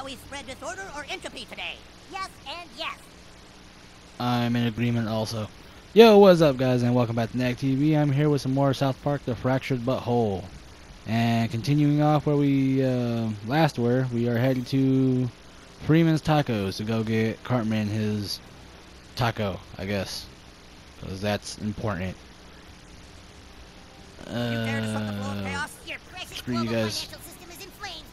Shall we spread disorder or entropy today? Yes and yes. I'm in agreement also. Yo, what's up guys and welcome back to Nagg TV. I'm here with some more South Park The Fractured But Whole. And continuing off where we uh, last were, we are heading to Freeman's Tacos to go get Cartman his taco, I guess. Because that's important. You dare disrupt the Uh, chaos? Screw you guys. financial system is in flames.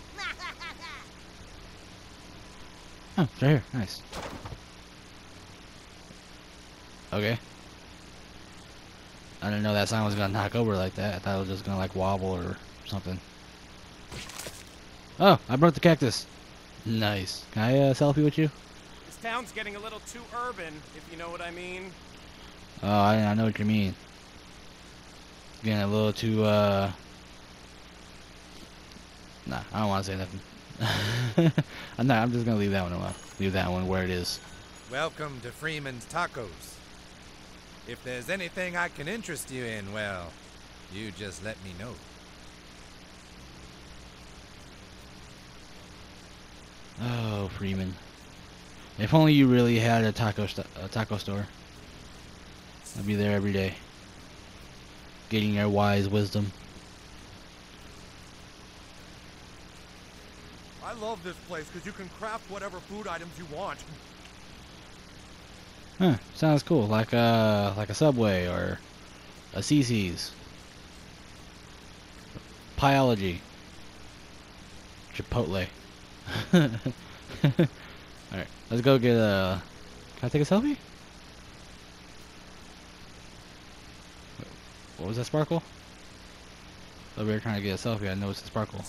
Oh, right here. Nice. Okay. I didn't know that sign was gonna knock over like that. I thought it was just gonna like wobble or something. Oh, I broke the cactus. Nice. Can I uh, selfie with you? This town's getting a little too urban, if you know what I mean. Oh, I, I know what you mean. Getting a little too, uh... Nah, I don't want to say nothing. I'm not, I'm just gonna leave that one alone. Leave that one where it is. Welcome to Freeman's Tacos. If there's anything I can interest you in, well, you just let me know. Oh, Freeman. If only you really had a taco st a taco store. I'd be there every day. Getting your wise wisdom. Love this place because you can craft whatever food items you want. Huh, sounds cool. Like a like a Subway or a CC's. Pieology. Chipotle. Alright, let's go get a Can I take a selfie? What was that sparkle? Over here trying to get a selfie, I know it's a sparkle.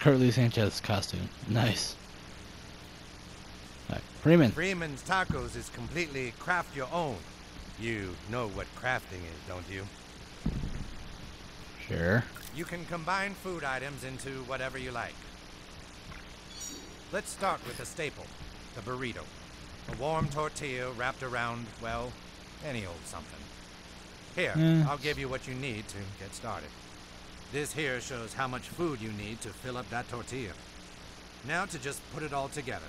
Curly Sanchez costume. Nice. Alright, Freeman. Freeman's Tacos is completely craft your own. You know what crafting is, don't you? Sure. You can combine food items into whatever you like. Let's start with a staple, the burrito. A warm tortilla wrapped around, well, any old something. Here, Hmm. I'll give you what you need to get started. This here shows how much food you need to fill up that tortilla. Now to just put it all together.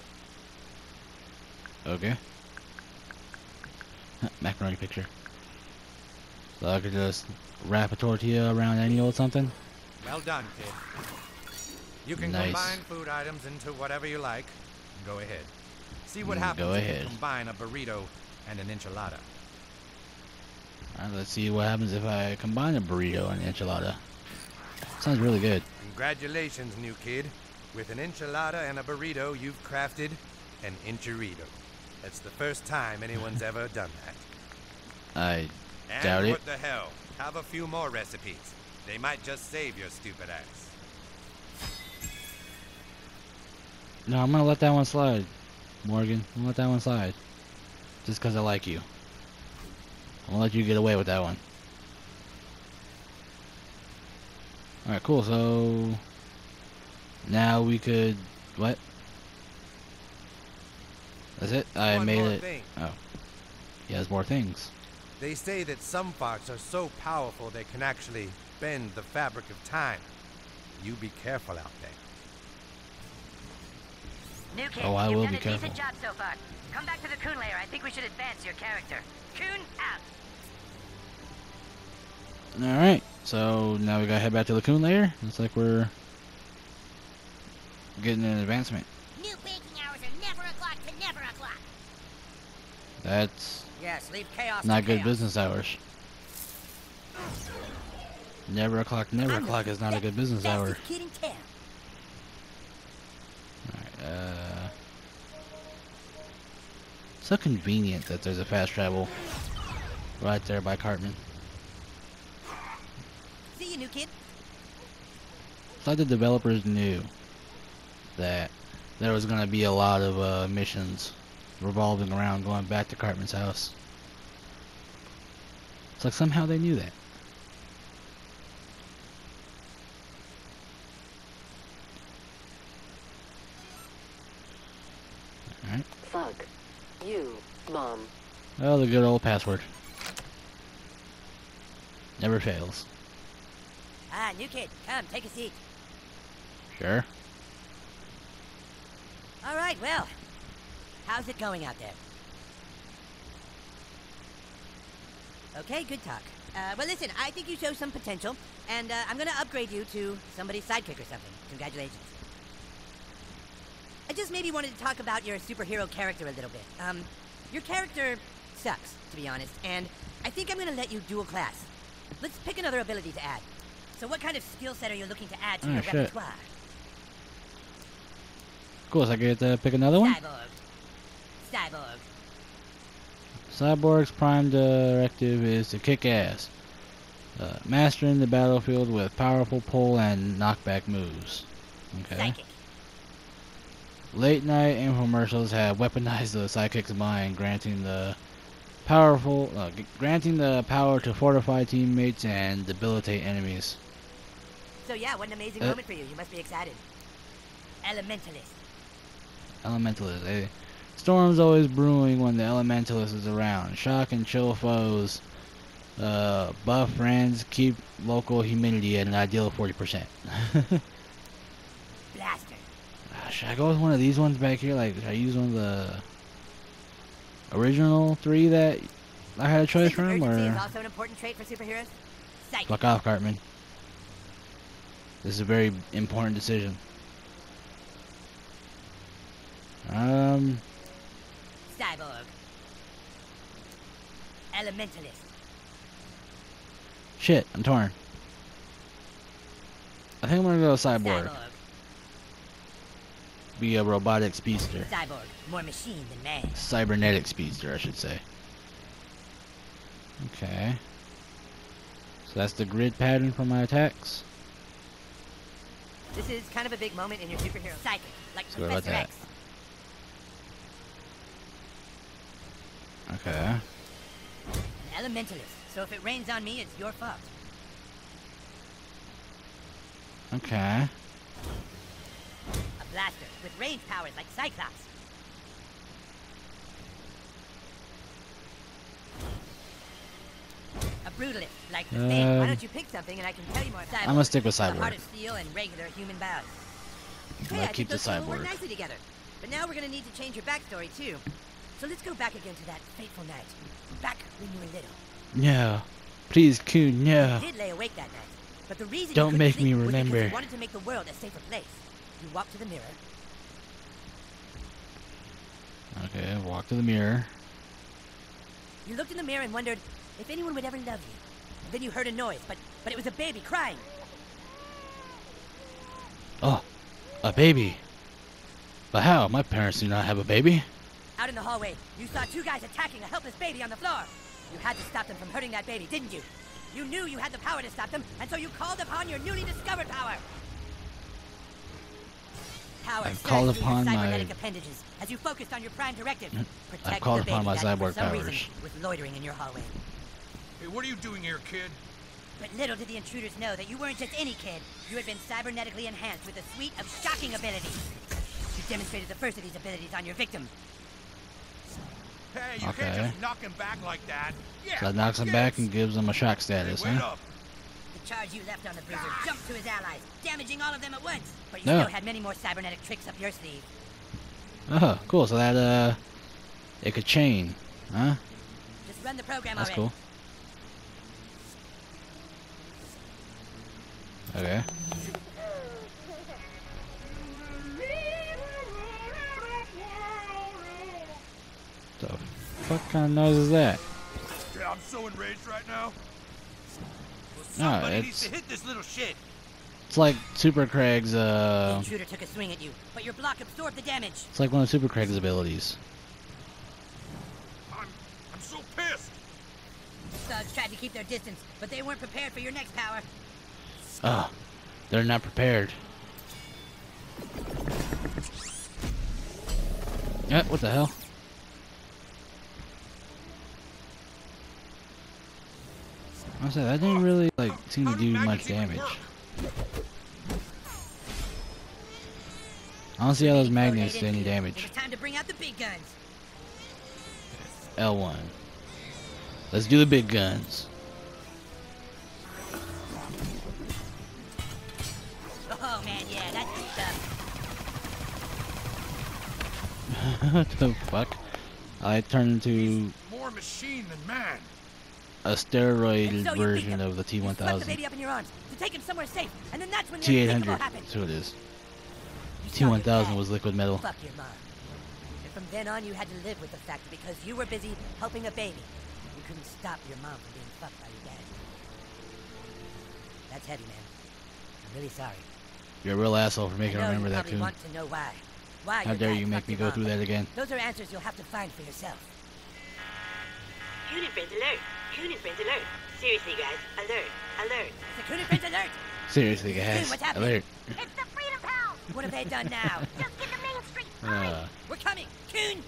Okay. Macaroni picture. So I could just wrap a tortilla around any old something? Well done, kid. You can Nice. combine food items into whatever you like. Go ahead. See what Mm, happens go if ahead. you combine a burrito and an enchilada. Alright, let's see what happens if I combine a burrito and an enchilada. Sounds really good. Congratulations, new kid. With an enchilada and a burrito, you've crafted an enchirito. That's the first time anyone's ever done that. I And Doubt it. what the hell? Have a few more recipes. They might just save your stupid ass. no, I'm gonna let that one slide, Morgan. I'm gonna let that one slide, just because I like you. I'm gonna let you get away with that one. All right, cool. So now we could what? That's it. I One made it. thing. Oh. He has more things. They say that some fox are so powerful they can actually bend the fabric of time. You be careful out there. New kid, Oh, I you've will done be a decent careful. job so far. Come back to the Coon lair. I think we should advance your character. Coon out. All right. So now we gotta head back to the coon lair. Looks like we're getting an advancement. New banking hours are never o'clock to never o'clock. That's Yes, leave chaos. not good chaos. business hours. Never o'clock, never I'm o'clock is not a good business hour. kid in town. Alright, uh. So convenient that there's a fast travel right there by Cartman. See you, new kid. Thought the developers knew that there was gonna be a lot of uh, missions revolving around going back to Cartman's house. It's like somehow they knew that. Alright. Fuck. You, Mom. Oh, the good old password. Never fails. New kid, come, take a seat. Sure. All right, well, how's it going out there? Okay, good talk. Uh, well, listen, I think you show some potential, and uh, I'm gonna upgrade you to somebody's sidekick or something. Congratulations. I just maybe wanted to talk about your superhero character a little bit. Um, your character sucks, to be honest, and I think I'm gonna let you dual class. Let's pick another ability to add. So, what kind of skill set are you looking to add to Oh, your shit. repertoire? Of course, I get to pick another one? Cyborg. Cyborg. Cyborg's prime directive is to kick ass. Uh, mastering the battlefield with powerful pull and knockback moves. Okay. Psychic. Late night infomercials have weaponized the psychic's mind, granting the powerful, uh, g- granting the power to fortify teammates and debilitate enemies. So yeah, what an amazing Uh, moment for you. You must be excited. Elementalist. Elementalist. eh? Storm's always brewing when the Elementalist is around. Shock and chill foes. Uh, buff friends. Keep local humidity at an ideal 40%. Blaster. Ah, Should I go with one of these ones back here? Like, should I use one of the original three that I had a choice from? urgency is also an important trait for superheroes. Fuck off, Cartman. This is a very important decision. Um, Cyborg. Elementalist. shit, I'm torn. I think I'm gonna go cyborg. Cyborg. Be a robotic speedster. Cyborg. More machine than man. Cybernetic speedster, I should say. Okay. So that's the grid pattern for my attacks. This is kind of a big moment in your superhero. Psychic. Like So Professor? X. Okay. An elementalist. So if it rains on me, it's your fault. Okay. A blaster with range powers like Cyclops. A brutalist like the Thing. Why Um, don't you pick something and I can tell you more? Cyborg. I'm gonna stick with The cyborg. heart of steel and regular human Hey, I gonna keep the think those two will work cyborg. nicely together. But now we're gonna need to change your backstory too. So let's go back again to that fateful night. Back when you were little. No. Please, Coon, no. You did lay awake that night. But the reason Don't make me remember. you wanted to make the world a safer place. You walked to the mirror. Okay, walk to the mirror. You looked in the mirror and wondered if anyone would ever love you. And then you heard a noise, but but it was a baby crying. Oh, a baby. But how? My parents do not have a baby. Out in the hallway, you saw two guys attacking a helpless baby on the floor. You had to stop them from hurting that baby, didn't you? You knew you had the power to stop them, and so you called upon your newly discovered power. Power I've called upon my- cybernetic appendages as you focused on your prime directive. Protect called the upon baby my cyborg some reason, powers. was loitering in your hallway. Hey, what are you doing here, kid? But little did the intruders know that you weren't just any kid. You had been cybernetically enhanced with a suite of shocking abilities. You demonstrated the first of these abilities on your victim. Hey, you Okay. can't just knock him back like that. Yeah. So that knocks him yes. back and gives him a shock Hey, status, wait huh? up. The charge you left on the bruiser jumped to his allies, damaging all of them at once. But you No. still had many more cybernetic tricks up your sleeve. Oh, cool. So that, uh, it could chain, huh? Just run the program That's already. cool. Okay. The fuck kind of noise is that? Yeah, I'm so enraged right now. No, needs it's to hit this little shit. it's like Super Craig's The uh, intruder took a swing at you, but your block absorbed the damage. it's like one of Super Craig's abilities. I'm, I'm so pissed. Thugs tried to keep their distance, but they weren't prepared for your next power. Oh, they're not prepared. Yeah, what the hell? I said that didn't really like seem to do much damage. I don't see how those magnets did any into you. It damage. time to bring out the big guns. L1. Let's do the big guns. What the fuck? I turned into More machine than man. a steroid so version of the You swept the T1000. baby up in your arms to take him somewhere safe, and then that's when the unthinkable T800. That's what it is. You saw your T1000 was liquid metal. Fuck your mom. And from then on, you had to live with the fact that because you were busy helping a baby, you couldn't stop your mom from being fucked by your dad. That's heavy, man. I'm really sorry. You're a real asshole for making I know me remember you that, probably Coon. want to know why. Why How dare you make me go through that again? Those are answers you'll have to find for yourself. Coon and Friends alert! Coon and Friends alert! Seriously, guys, alert! Alert! The Coon and Friends alert! Seriously, Coon, guys. what's happening? Alert. It's the Freedom Pals! What have they done now? Just get the Main Street! Uh, We're coming! Coon!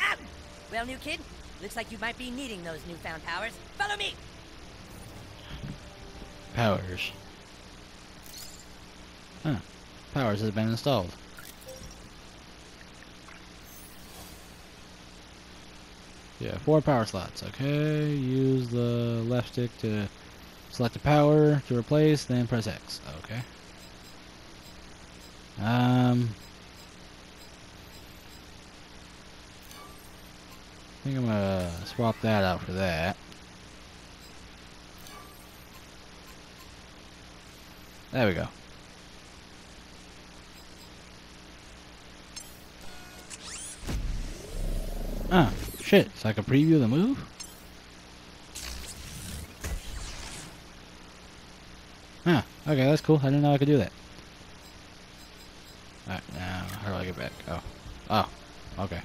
Out! Well, new kid, looks like you might be needing those newfound powers. Follow me! powers. Huh. Powers has been installed. Yeah, four power slots. Okay, use the left stick to select the power to replace, then press X. Okay. Um. I think I'm gonna swap that out for that. There we go. Shit. So I can preview the move? Huh. Okay, that's cool. I didn't know I could do that. Alright, now, how do I get back? Oh. Oh. Okay.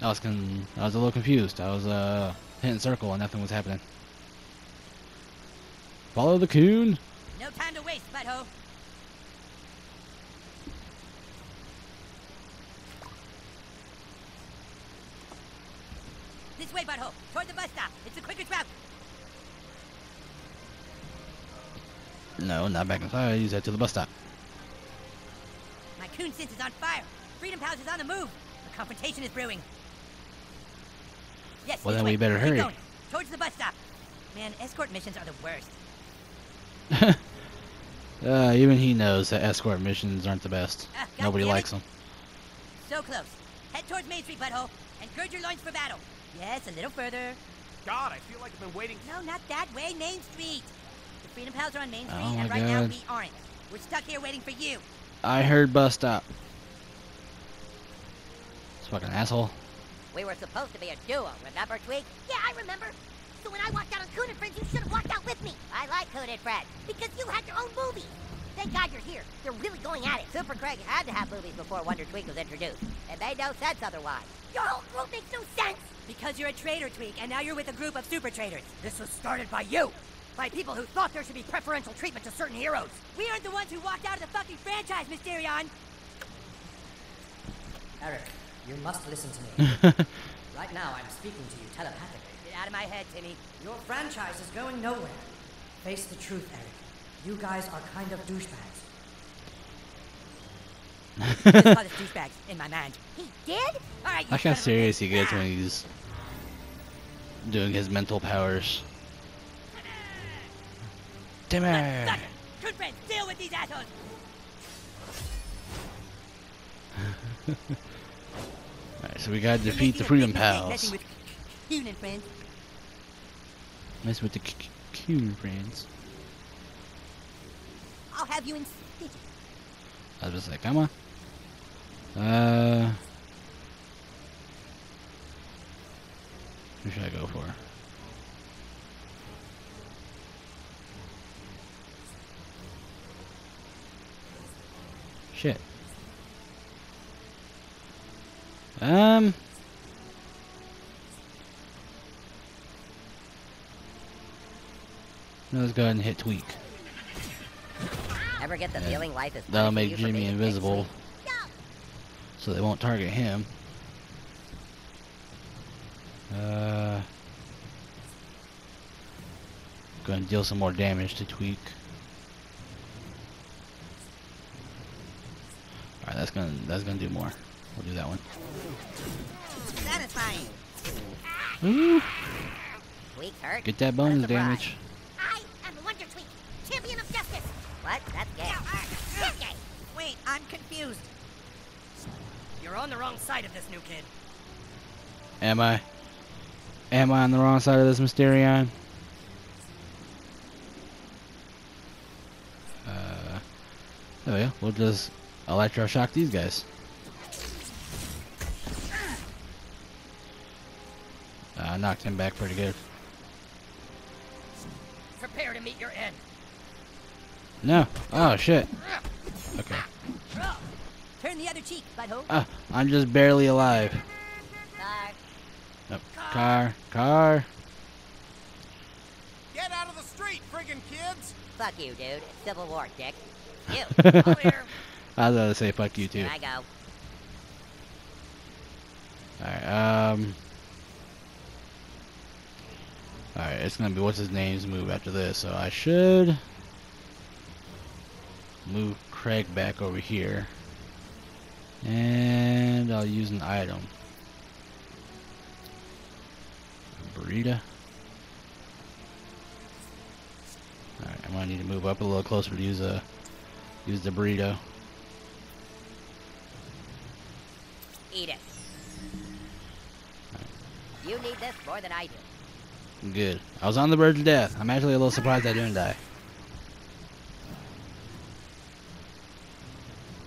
I was con I was a little confused. I was, uh, hitting circle and nothing was happening. Follow the coon. No time to waste, butthole. This way, butthole. Toward the bus stop. It's the quickest route. No, not back inside. I use that to the bus stop. My coon sense is on fire. Freedom Pals is on the move. A confrontation is brewing. Yes. Well, then way. we better Keep hurry. Going. Towards the bus stop. Man, escort missions are the worst. Uh, even he knows that escort missions aren't the best. Ah, Nobody goddammit. likes them. So close. Head towards Main Street, butthole, and gird your loins for battle. Yes, a little further. God, I feel like I've been waiting. No, not that way. Main Street. The Freedom Pals are on Main oh Street, Oh and my right now God. we aren't. We're stuck here waiting for you. I heard bus stop. This fucking asshole. We were supposed to be a duo, remember, Tweek? Yeah, I remember. So when I walked out on Coon and Friends, you should have walked out with me. I like Coon and Friends. Because you had your own movie. Thank God you're here. They're really going at it. Super Craig had to have movies before Wonder Tweek was introduced. It made no sense otherwise. Your whole group makes no sense. Because you're a traitor, Tweek, and now you're with a group of super traitors. This was started by you. By people who thought there should be preferential treatment to certain heroes. We aren't the ones who walked out of the fucking franchise, Mysterion. Eric, you must listen to me. right now, I'm speaking to you telepathically. Get out of my head, Timmy. Your franchise is going nowhere. Face the truth, Eric. You guys are kind of douchebags. Just douchebags in my mind. He did? All right, you Look son how serious he gets Ah. when he's doing his mental powers. Suck it. Good friends, deal with these assholes. Alright, so we gotta defeat the Freedom Pals. Messing friends. Mess with the coon friends. I'll have you in stitches. I was just like, come on. Uh. Who should I go for? Shit. Um. Let's go ahead and hit Tweek. Ever get the Yeah. feeling life is That'll make Jimmy being a dick invisible, so they won't target him. Uh, go and deal some more damage to Tweek. That's gonna that's gonna do more. We'll do that one. Satisfying. Ooh, Tweek's hurt? get that bonus surprise. damage. I am Wonder Tweak, champion of justice. What? That's gay. That's gay. Wait, I'm confused. You're on the wrong side of this, new kid. Am I? Am I on the wrong side of this Mysterion? Uh, oh yeah, we'll just electroshock these guys. Uh, knocked him back pretty good. Prepare to meet your end. No. Oh shit. Okay. Turn the other cheek, butthole. Ah, I'm just barely alive. Car. Nope. Car. Car. Get out of the street, friggin' kids! Fuck you, dude. Civil War, dick. You. Over here. I was gonna say fuck you too. Here I go. Alright, um. Alright, it's gonna be what's his name's move after this, so I should move Craig back over here. And I'll use an item. Burrito. Alright, I'm gonna need to move up a little closer to use a use the burrito. You need this more than I do. Good. I was on the verge of death. I'm actually a little surprised I didn't die.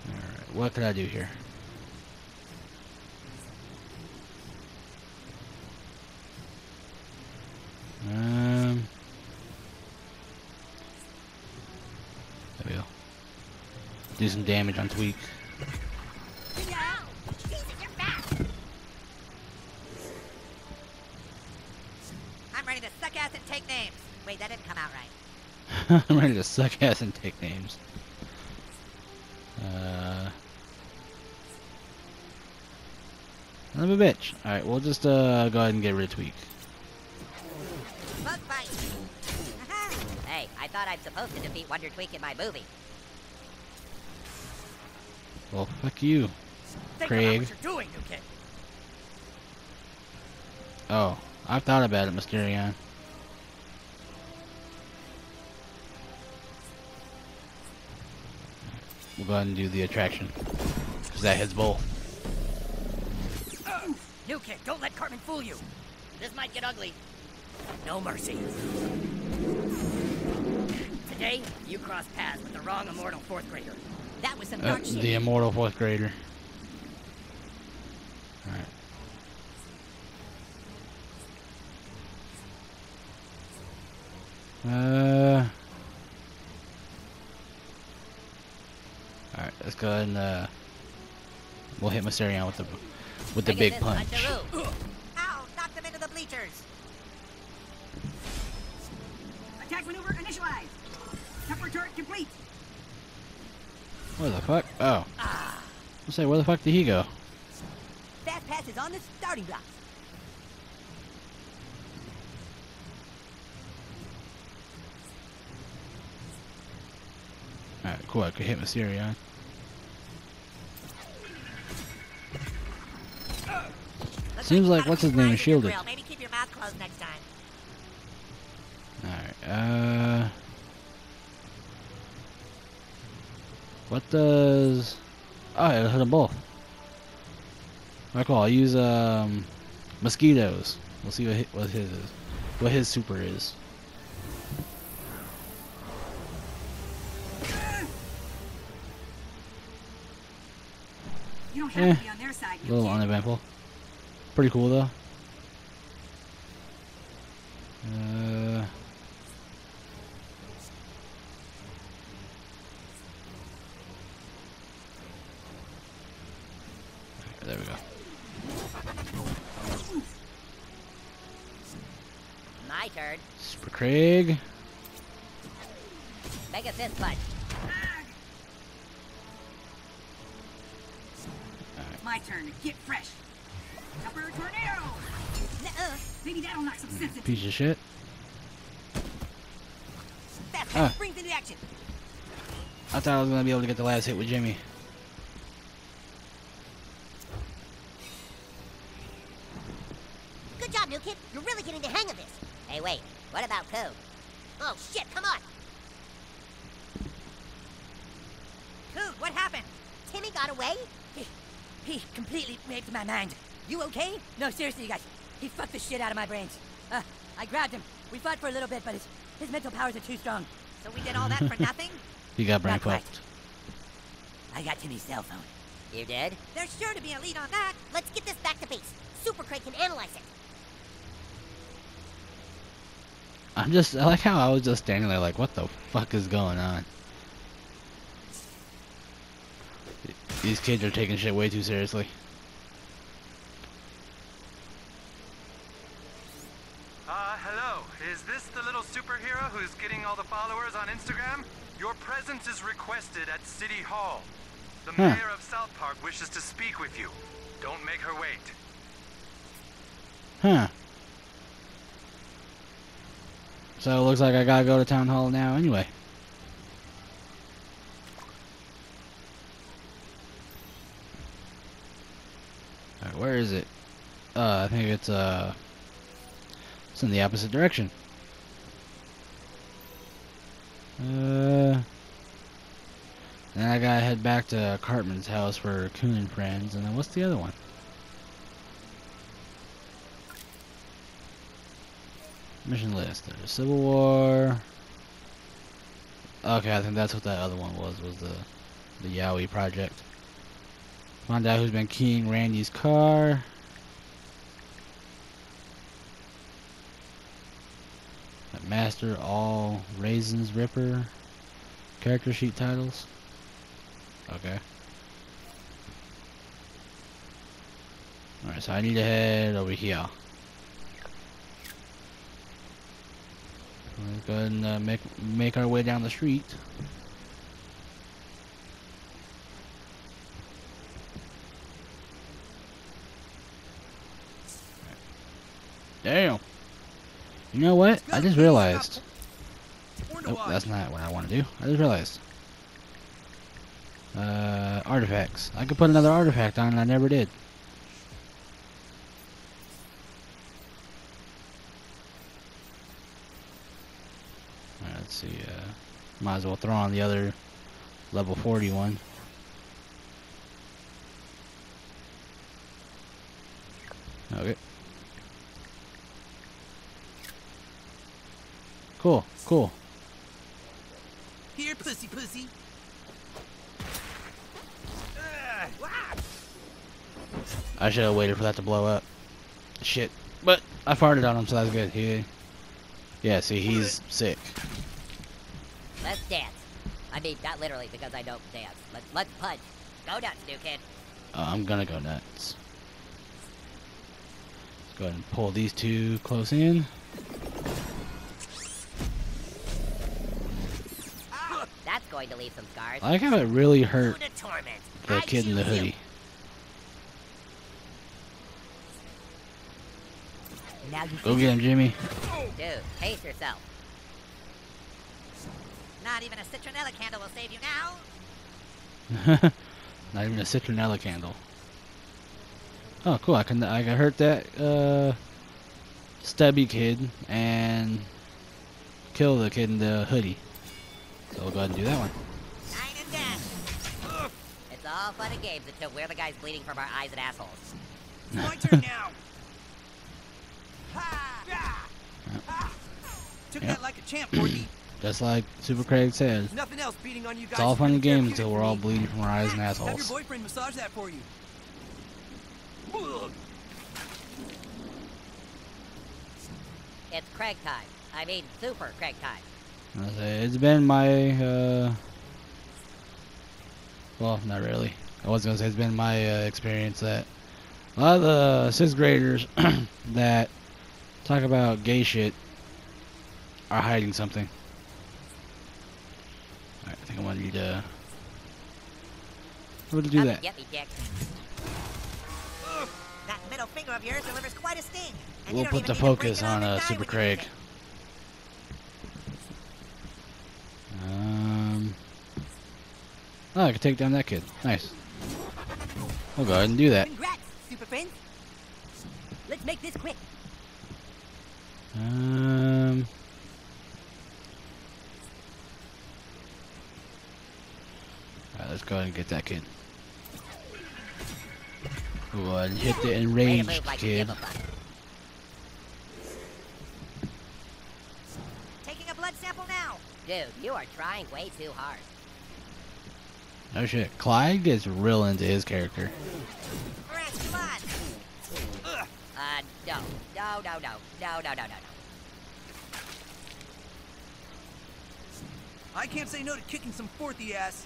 Alright, what could I do here? Um. There we go. Do some damage on Tweek. Take names. Wait, that didn't come out right. I'm ready to suck ass and take names. Uh, son of a bitch. Alright, we'll just uh, go ahead and get rid of Tweek. Bug fight. Hey, I thought I'm supposed to defeat Wonder Tweek in my movie. Well, fuck you. Think Craig. about what you're doing, new kid. Oh, I've thought about it, Mysterion. We'll go ahead and do the attraction. Because that hits both. New kid, don't let Cartman fool you. This might get ugly. No mercy. Today, you crossed paths with the wrong immortal fourth grader. That was some Uh, dark shit. the immortal fourth grader. Alright. Uh. Alright, let's go ahead and uh. We'll hit Mysterion with the with the big punch. Ow! Knocked them into the bleachers. Attack maneuver initialized. Temper turret complete. Where the fuck? Oh. I say, where the fuck did he go? Fast pass is on the starting blocks. Alright, cool. I could hit Mysterion. Seems like what's his name is eyes on your shielded. Maybe keep your mouth closed next time. Alright, uh. What does. Oh, it hit them both. Alright, cool. I'll use, um. Mosquitoes. We'll see what, hi- what his is. What his super is. You don't have to Eh, be on their side, A little uneventful. Pretty cool, though. Uh. There we go. My turn. Super Craig. Mega fist punch. My turn to get fresh. Piece of shit. Fast Ah. pass springs into action. I thought I was gonna be able to get the last hit with Jimmy. Good job, new kid. You're really getting the hang of this. Hey, wait. What about Code? Oh, shit, come on. Coot, what happened? Timmy got away? He completely raped my mind. You okay? No, seriously, you guys. He fucked the shit out of my brains. Uh, I grabbed him. We fought for a little bit, but his, his mental powers are too strong. So we did all that for nothing? You got brain fucked. I got Timmy's cell phone. You did? There's sure to be a lead on that. Let's get this back to base. Super Craig can analyze it. I'm just, I like how I was just standing there like, what the fuck is going on? These kids are taking shit way too seriously. Uh, hello. Is this the little superhero who's getting all the followers on Instagram? Your presence is requested at City Hall. The Huh. mayor of South Park wishes to speak with you. Don't make her wait. Huh. So it looks like I gotta go to town hall now anyway. Alright, where is it? Uh, I think it's, uh, it's in the opposite direction. Uh, I gotta head back to Cartman's house for Coon and Friends, and then what's the other one? Mission list. There's Civil War. Okay, I think that's what that other one was. Was the the Yaoi project. Find out who's been keying Randy's car. Master all raisins ripper. Character sheet titles. Okay. Alright, so I need to head over here. Let's go and make make our way down the street. Damn. You know what? I just realized. Oh, that's not what I want to do. I just realized. Uh, artifacts. I could put another artifact on and I never did. Alright, let's see. Uh, might as well throw on the other level 40 one. Okay. Cool, cool. Here, pussy, pussy. I should have waited for that to blow up. Shit. But I farted on him, so that's good. He, yeah, see, he's sick. Let's dance. I mean, not literally because I don't dance. Let's, let's punch. Go nuts, new kid. Uh, I'm gonna go nuts. Let's go ahead and pull these two close in. That's going to leave some scars. I like how it really hurt Who to torment? the kid in the hoodie. Now you Go get him, Jimmy. Dude, pace yourself. Not even a citronella candle will save you now. Not even a citronella candle. Oh, cool! I can I got hurt that uh, stubby kid and kill the kid in the hoodie. So we'll go ahead and do that one. Nine and death. It's all fun and games until we're the guys bleeding from our eyes and assholes. My turn now. Ha! Yeah. Ha! Took Yeah. that like a champ, Just like Super Craig says, Nothing else beating on you guys. it's all is fun and games until we're all bleeding from our eyes and assholes. Have your assholes. boyfriend massage that for you. It's Craig time. I mean, super Craig time. I say, It's been my, uh, well, not really. I was gonna say it's been my uh, experience that a lot of the sixth graders that talk about gay shit are hiding something. Alright, I think I want you to. I'm gonna do that. Get me, dick. That middle finger of yours delivers quite a sting. and We'll put the need to break focus on uh, Super Craig. Um. Oh, I can take down that kid. Nice. We'll go ahead and do that. Congrats, super friends. Let's make this quick. Um. Alright, let's go ahead and get that kid. Go ahead and hit the enraged like kid. give a fuck. Taking a blood sample now. Dude, you are trying way too hard. Oh shit. Clyde gets real into his character. Come on. Uh, no. No, no, no. No, no, no, no, I can't say no to kicking some fourthy ass.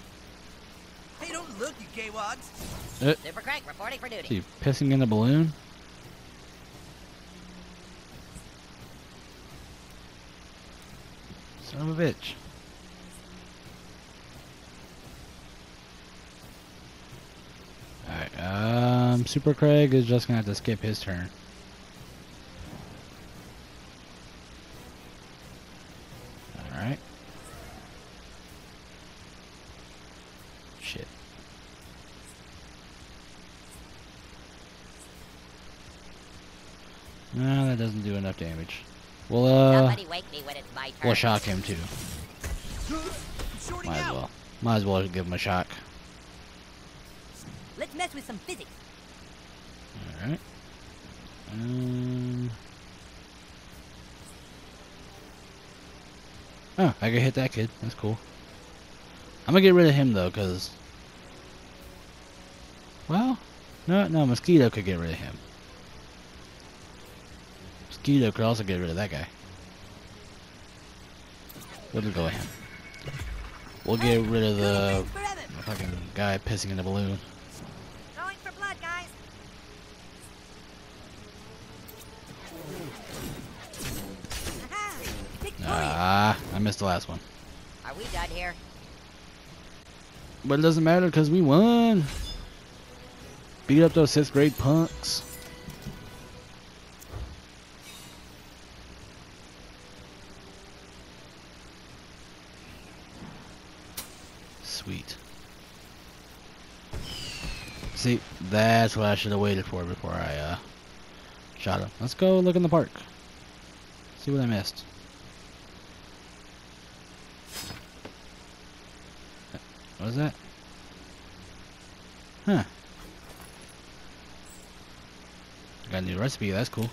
Hey, don't look, you gay wads. Super Craig reporting for Is duty. he pissing in a balloon? Son of a bitch. Alright, um, Super Craig is just gonna have to skip his turn. Alright. Shit. No, that doesn't do enough damage. Well, uh, Somebody wake me when it's my turn. We'll shock him too. Might as well. Might as well give him a shock. Let's mess with some physics. Alright. Um. Oh, I can hit that kid. That's cool. I'm gonna get rid of him though, cause. Well, no, no, mosquito could get rid of him. Mosquito could also get rid of that guy. We'll go ahead. We'll get rid of the fucking guy pissing in the balloon. Going for blood, guys. Ah, I missed the last one. Are we done here? But it doesn't matter because we won. Beat up those sixth grade punks. Sweet. See, that's what I should have waited for before I uh, shot him. Let's go look in the park. See what I missed. What is that? Huh. Got a new recipe, that's cool.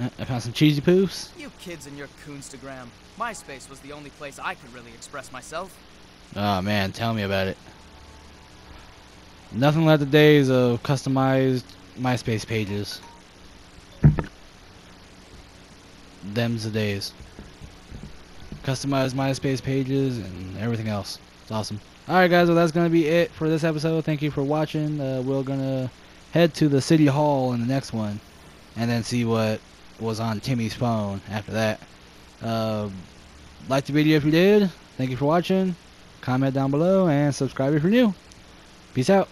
Uh, I found some cheesy poofs. You kids and your Coonstagram. MySpace was the only place I could really express myself. Oh man, tell me about it. Nothing like the days of customized MySpace pages. Them's the days. Customized MySpace pages and everything else. It's awesome. Alright guys, well that's gonna be it for this episode. Thank you for watching. Uh, we're gonna head to the city hall in the next one and then see what was on Timmy's phone after that. Uh, like the video if you did. Thank you for watching. Comment down below and subscribe if you're new. Peace out.